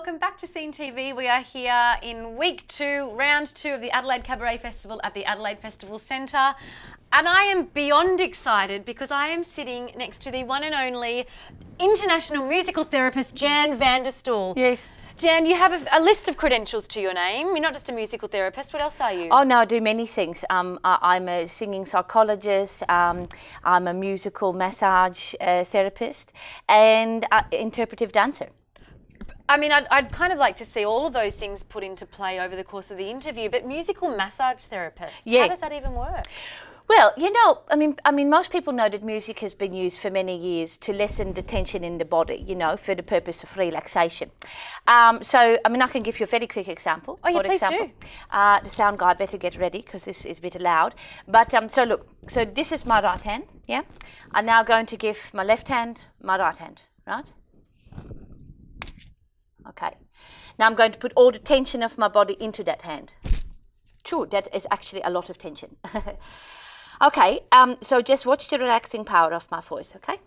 welcome back to Scene TV. We are here in week two, round two of the Adelaide Cabaret Festival at the Adelaide Festival Centre. And I am beyond excited because I am sitting next to the one and only international musical therapist, Jan van de Stool. Yes. Jan, you have a, a, list of credentials to your name. You're not just a musical therapist. What else are you? Oh no, I do many things. Um, I, am a singing psychologist. Um, I'm a musical massage uh, therapist and uh, interpretive dancer. I mean, I'd, I'd, kind of like to see all of those things put into play over the course of the interview. But musical massage therapist, yeah. how does that even work? Well, you know, I mean, I mean, most people know that music has been used for many years to lessen the tension in the body, you know, for the purpose of relaxation. Um, so, I mean, I can give you a very quick example. Oh, yeah, please example, do. Uh, the sound guy better get ready because this is a bit loud. But um, so look, so this is my right hand, yeah. I'm now going to give my left hand my right hand, right? Okay. Now I'm going to put all the tension of my body into that hand. True, that is actually a lot of tension. okay, um, so just watch the relaxing power of my voice, okay?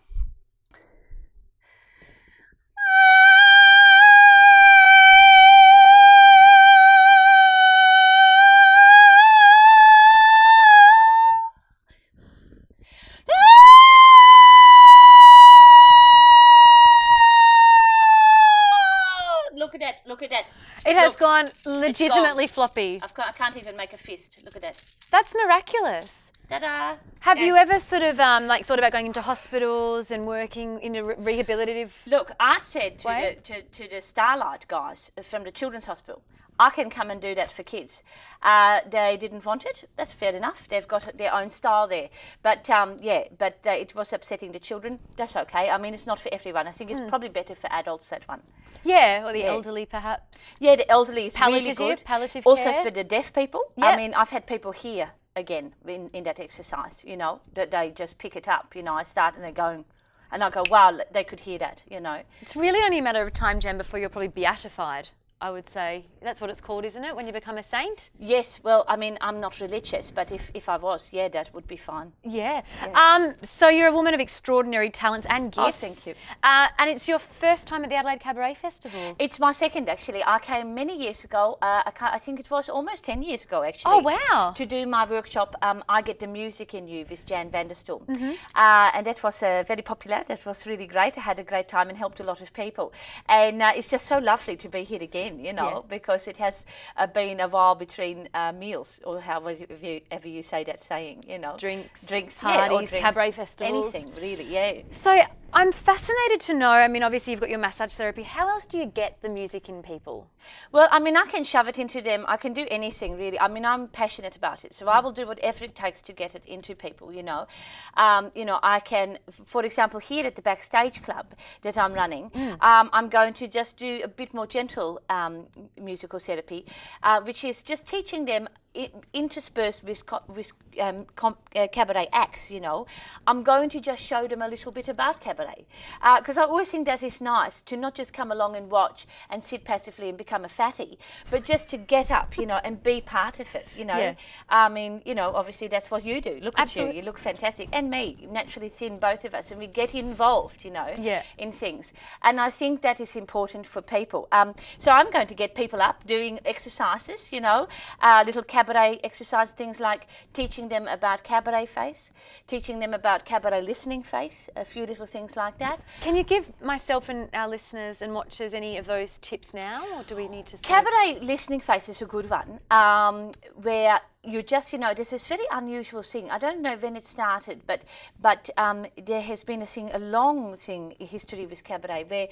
Gone legitimately floppy. I've got, I can't even make a fist. Look at that. That's miraculous. Ta-da. Have yeah. you ever sort of um, like thought about going into hospitals and working in a re rehabilitative? Look, I said to the, to, to the Starlight guys from the Children's Hospital, I can come and do that for kids. Uh, they didn't want it. That's fair enough. They've got their own style there. But um, yeah, but uh, it was upsetting the children. That's okay. I mean, it's not for everyone. I think it's mm. probably better for adults that one. Yeah, or the yeah. elderly perhaps. Yeah, the elderly is palliative, really good. Palliative also care. for the deaf people. Yep. I mean, I've had people here again in, in that exercise. You know, that they just pick it up. You know, I start and they're going. And I go, wow, they could hear that, you know. It's really only a matter of time, Jen, before you're probably beatified. I would say that's what it's called, isn't it? When you become a saint. Yes. Well, I mean, I'm not religious, but if, if I was, yeah, that would be fine. Yeah. yeah. Um. So you're a woman of extraordinary talents and oh, gifts. Oh, thank you. Uh, and it's your first time at the Adelaide Cabaret Festival. It's my second, actually. I came many years ago. Uh, I, I, think it was almost ten years ago, actually. Oh wow! To do my workshop, um, I get the music in you with Jan van de Stool, mm -hmm. uh, and that was uh, very popular. That was really great. I had a great time and helped a lot of people, and uh, it's just so lovely to be here again. You know, yeah. because because it has uh, been a while between uh, meals, or however you, ever you say that saying, you know. Drinks, drinks, parties, yeah, drinks, cabaret festivals. Anything, really, yeah. So I'm fascinated to know. I mean, obviously, you've got your massage therapy. How else do you get the music in people? Well, I mean, I can shove it into them. I can do anything, really. I mean, I'm passionate about it. So I will do whatever it takes to get it into people, you know. Um, you know, I can, for example, here at the Backstage Club that I'm running, mm. um, I'm going to just do a bit more gentle um, musical therapy, uh, which is just teaching them interspersed with, with um, uh, cabaret acts, you know, I'm going to just show them a little bit about cabaret. Because uh, I always think that is nice to not just come along and watch and sit passively and become a fatty, but just to get up, you know, and be part of it, you know. Yeah. I mean, you know, obviously that's what you do. Look Absolutely. at you, you look fantastic. And me, naturally thin, both of us, and we get involved, you know, yeah. in things. And I think that is important for people. Um, so I'm going to get people up doing exercises, you know, uh, little cabaret cabaret exercise, things like teaching them about cabaret face, teaching them about cabaret listening face, a few little things like that. Can you give myself and our listeners and watchers any of those tips now, or do we need to? Cabaret listening face is a good one, um, where you just you know there's this very unusual thing. I don't know when it started but but um, there has been a thing a long thing history with cabaret where,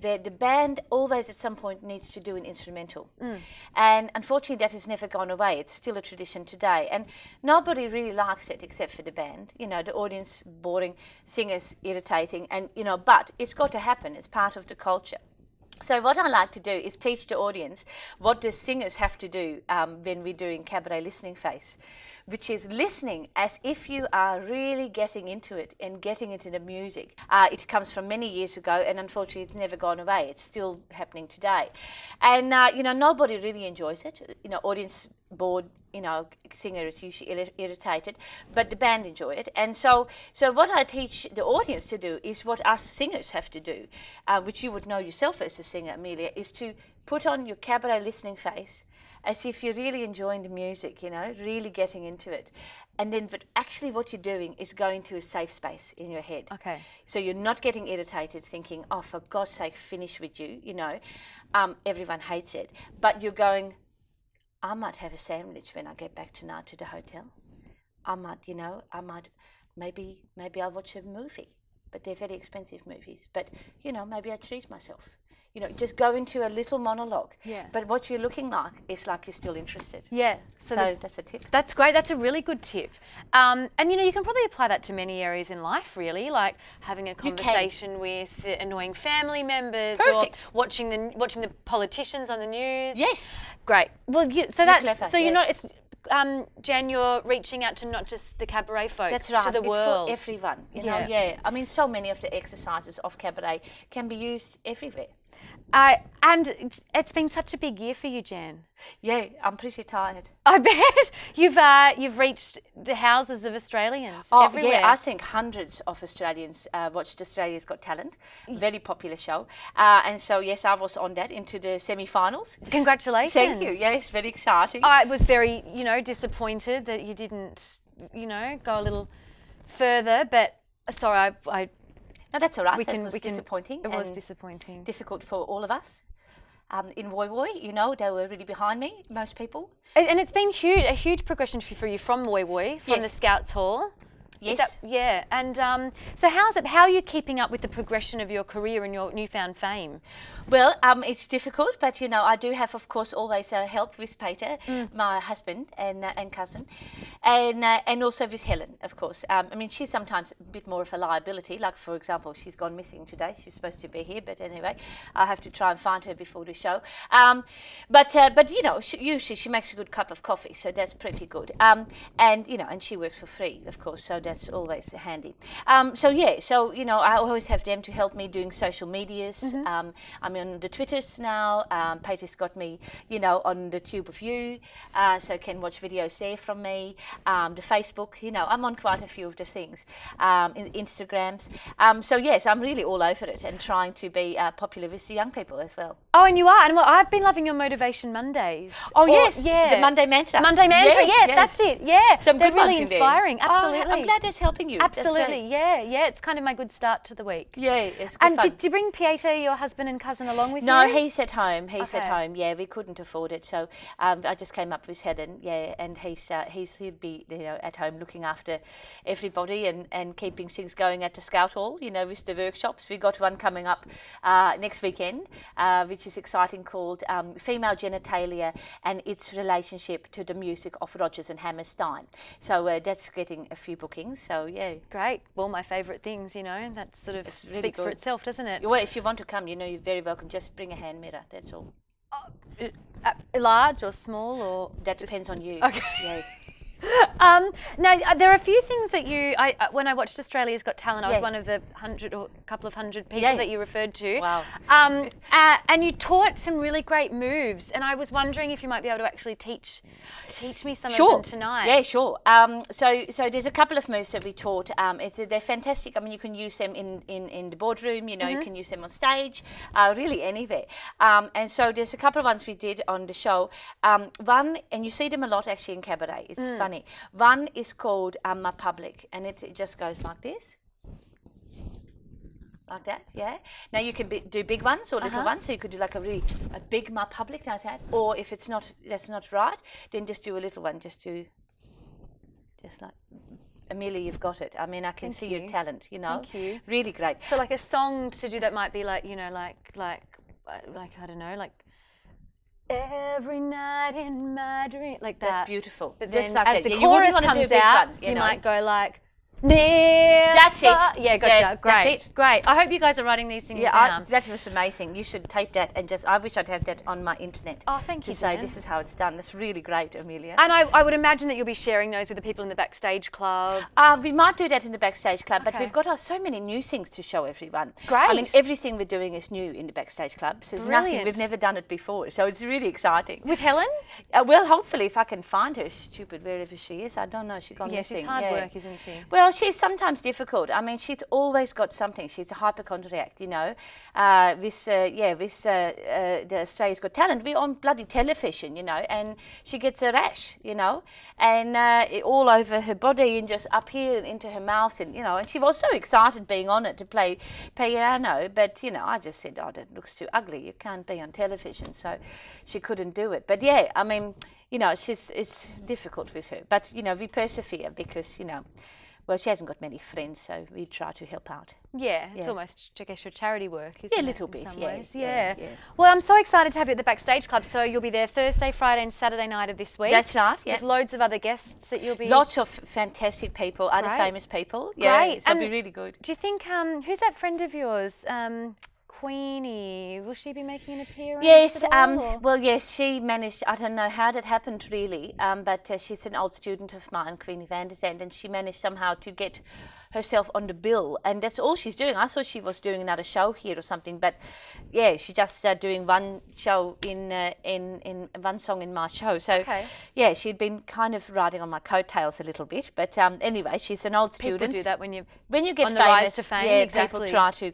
where the band always at some point needs to do an instrumental. Mm. and unfortunately that has never gone away. It's still a tradition today. And nobody really likes it except for the band. You know the audience boring singers irritating. And you know but it's got to happen. It's part of the culture so what I like to do is teach the audience what the singers have to do um, when we're doing cabaret listening face, which is listening as if you are really getting into it and getting into the music. Uh, it comes from many years ago, and unfortunately, it's never gone away. It's still happening today, and uh, you know nobody really enjoys it. You know, audience bored you know singer is usually ir- irritated but the band enjoy it. And so so what i teach the audience to do is what us singers have to do uh, which you would know yourself as a singer amelia is to put on your cabaret listening face as if you're really enjoying the music you know really getting into it. And then but actually what you're doing is going to a safe space in your head. Okay. so you're not getting irritated thinking oh for god's sake finish with you you know? Um, everyone hates it. But you're going I might have a sandwich when I get back tonight to the hotel. I might, you know, I might, maybe, maybe I'll watch a movie, but they're very expensive movies. But you know, maybe I treat myself. You know, just go into a little monologue. Yeah. But what you're looking like is like you're still interested. Yeah. So, the- that's a tip. That's great. That's a really good tip. Um, and you know, you can probably apply that to many areas in life, really, like having a conversation with annoying family members, Perfect. or watching the watching the politicians on the news. Yes. Great. Well, you, so that's clever, so you're not. It's um, Jan. You're reaching out to not just the cabaret folks, That's right. to the it's world. for everyone. You Yeah. know, yeah. I mean, so many of the exercises of cabaret can be used everywhere. Uh, and it's been such a big year for you, Jan. Yeah, I'm pretty tired. I bet you've uh, you've reached the houses of Australians Oh, everywhere. yeah, I think hundreds of Australians uh, watched Australia's Got Talent. Very popular show. Uh, and so, yes, I was on that into the semi finals. Congratulations. Thank you. Yes, very exciting. I was very, you know, disappointed that you didn't, you know, go a little further. But sorry, I, I no, that's all right. we It was can. disappointing. It was disappointing. difficult for all of us. Um, in Woy Woy, you know, they were really behind me, most people. And, and it's been huge, a huge progression for, for you from Woy Woy, from the Scouts Hall. Yes. that- yeah. And um, so, how's it? How are you keeping up with the progression of your career and your newfound fame? Well, um, it's difficult, but you know, I do have, of course, always uh, help with Peter, Mm. my husband and uh, and cousin, and uh, and also with Helen, of course. Um, I mean, she's sometimes a bit more of a liability. Like for example, she's gone missing today. She's supposed to be here, but anyway, I'll have to try and find her before the show. Um, but uh, but you know, she, usually she makes a good cup of coffee, so that's pretty good. Um, and you know, and she works for free, of course, so that's always handy. Um, so yeah, so you know, I always have them to help me doing social medias. Mm-hmm. Um, I'm on the Twitters now. Um, Peter's got me, you know, on the Tube of You, uh, so can watch videos there from me. Um, the Facebook, you know, I'm on quite a few of the things. Um, in, Instagrams. Um, so yes, I'm really all over it and trying to be uh, popular with the young people as well. Oh, and you are. And well, I've been loving your Motivation Mondays. Oh Or- yes, yeah. the Monday mantra. Monday mantra. Yes, that's it. Yeah, Some they're good really ones inspiring. Oh, Absolutely. I'm glad that's helping you. Absolutely. Yeah, yeah. It's kind of my good start to the week. Yeah, it's good And fun. did you bring Peter, your husband and cousin, along with No, you? No, he's at home. He's at home. Yeah, we couldn't afford it, so um, I just came up with Helen. Yeah, and he's uh, he's he'd be you know at home looking after everybody and, and keeping things going at the Scout Hall. You know, with the workshops. We got one coming up uh, next weekend, uh, which is exciting, called um, Female Genitalia and its relationship to the music of Rodgers and Hammerstein. So uh, that's getting a few bookings. So yeah. Great. Well, my favourite things, you know, that sort of really speaks for itself, doesn't it? Well, if you want to come, you know, you're very welcome. Just bring a hand mirror. That's all. Uh, large or small or That depends on you. Okay. Yeah. Um, now uh, there are a few things that you. I uh, when I watched Australia's Got Talent, I was Yeah. one of the hundred or couple of hundred people Yeah. that you referred to. Wow. Um, uh, and you taught some really great moves, and I was wondering if you might be able to actually teach teach me some of them tonight. Yeah, sure. Um, so, so there's a couple of moves that we taught. Um, it's they're fantastic. I mean, you can use them in, in, in the boardroom. You know, Mm-hmm. you can use them on stage. Uh, really anywhere. Um, and so there's a couple of ones we did on the show. Um, one, and you see them a lot actually in cabaret. It's Mm. One is called um, Ma Public, and it, it just goes like this. Like that, yeah. Now you can be, do big ones or little Uh-huh. ones. So you could do like a really a big my public like that. Or if it's not that's not right, then just do a little one. Just do just like Amelia, you've got it. I mean, I can Thank see your talent. You know, Thank you. really great. So like a song to do that might be like you know like like uh, like I don't know like every night in my dream like that. That's beautiful. But Just then like as the Yeah, chorus wanna do a comes out, one, you, you know. might go like Near. That's it. Yeah, gotcha. Yeah, Great. that's it. Great. I hope you guys are writing these things Yeah, I, down. that was amazing. You should tape that and just. I wish I'd have that on my internet. Oh, thank to you, say Jan. this is how it's done. That's really great, Amelia. and I, I would imagine that you'll be sharing those with the people in the backstage club. Uh, we might do that in the backstage club, but we've got uh, so many new things to show everyone. Great. I mean, everything we're doing is new in the backstage club. So there's nothing Brilliant. we've never done it before. So it's really exciting. With Helen? Uh, well, hopefully, if I can find her, stupid wherever she is. I don't know. She's gone Yeah, missing. she's hard yeah. work, isn't she? Well, she's sometimes difficult. I mean, she's always got something. She's a hypochondriac, you know. Uh, this, uh, yeah, this, uh, uh, the Australia's Got Talent. We're on bloody television, you know, and she gets a rash, you know, and uh, it, all over her body and just up here and into her mouth, and you know. And she was so excited being on it to play piano, but you know, I just said, "Oh, that looks too ugly. You can't be on television," so she couldn't do it. But yeah, I mean, you know, just it's difficult with her. But you know, we persevere because you know. Well, she hasn't got many friends, so we try to help out. Yeah, it's Yeah. almost, I guess, your charity work, isn't Yeah, a little in bit, yeah, yeah, Yeah. Well, I'm so excited to have you at the Backstage Club. So you'll be there Thursday, Friday, and Saturday night of this week. That's right, yeah. With loads of other guests that you'll be. Lots of fantastic people, other Great. famous people. Yeah, Great. so it'll be really good. Do you think, um, who's that friend of yours? Um, Queenie. Will she be making an appearance? Yes, um, well, yes, she managed, I don't know how that happened really, um, but uh, she's an old student of mine, Queenie van der and she managed somehow to get herself on the bill, and that's all she's doing. I thought she was doing another show here or something, but yeah, she's just uh, doing one show in, uh, in, in one song in my show. So Okay. yeah, she'd been kind of riding on my coattails a little bit, but um, anyway, she's an old People student. do that when you. when you get on the rise famous, to fame, yeah, exactly. people try to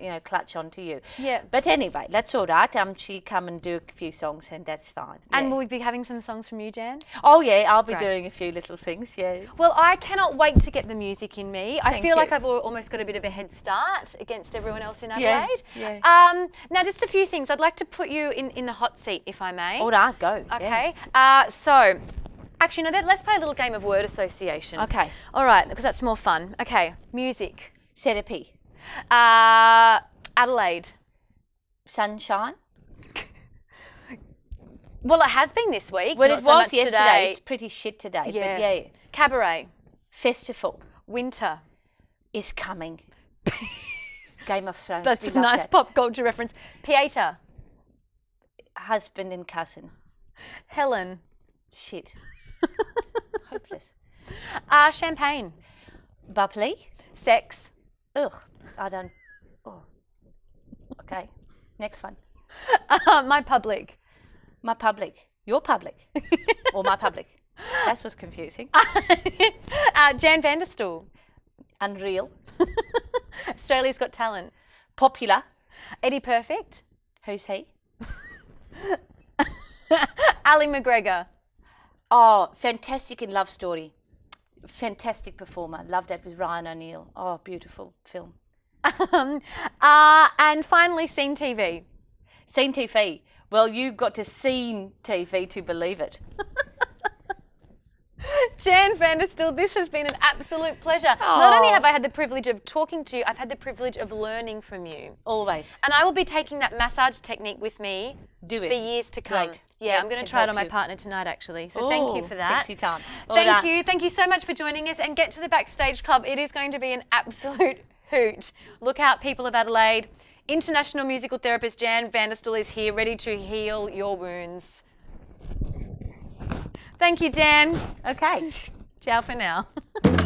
you know clutch onto you. Yeah. But anyway, that's all right. Um, she come and do a few songs, and that's fine. And yeah. will we be having some songs from you, Jan? oh yeah, I'll be Great. doing a few little things. Yeah. Well, I cannot wait to get the music in me. I feel like. I've almost got a bit of a head start against everyone else in Adelaide. yeah. Um, now, just a few things. I'd like to put you in, in the hot seat, if I may. All right, go. yeah. Okay. Uh, so, actually, no. Let's play a little game of word association. Okay. All right, because that's more fun. Okay. Music. Therapy, Uh, Adelaide. sunshine. Well, it has been this week. Well, not it so was much yesterday. Today. It's pretty shit today. Yeah. But yeah, Cabaret. festival Winter. Is coming. Game of Thrones. That's we a nice that. pop culture reference. Peter. Husband and cousin. Helen. Shit. Hopeless. Uh, champagne. Bubbly. Sex. Ugh. I don't. Oh. Okay. Next one. Uh, my public. My public. Your public. or my public. That was confusing. uh, Jan van de Stool. Unreal. Australia's Got Talent. Popular. Eddie Perfect. Who's he? Ali McGregor. Oh, fantastic in Love Story. Fantastic performer. Loved that with Ryan O'Neal. Oh, beautiful film. Um, uh, and finally, Scene TV. Seen TV. Well, you've got to seen TV to believe it. Jan van de Stool, this has been an absolute pleasure. Not only have I had the privilege of talking to you, I've had the privilege of learning from you. Always. And I will be taking that massage technique with me Do it. for years to come. Great. Yeah, Yeah, I'm going to try it on my you. partner tonight, actually. So thank you for that. Sexy time. Thank you. Thank you so much for joining us and get to the Backstage Club. It is going to be an absolute hoot. Look out, people of Adelaide. International musical therapist Jan van de Stool is here, ready to heal your wounds. Thank you, Dan. Okay. Ciao for now.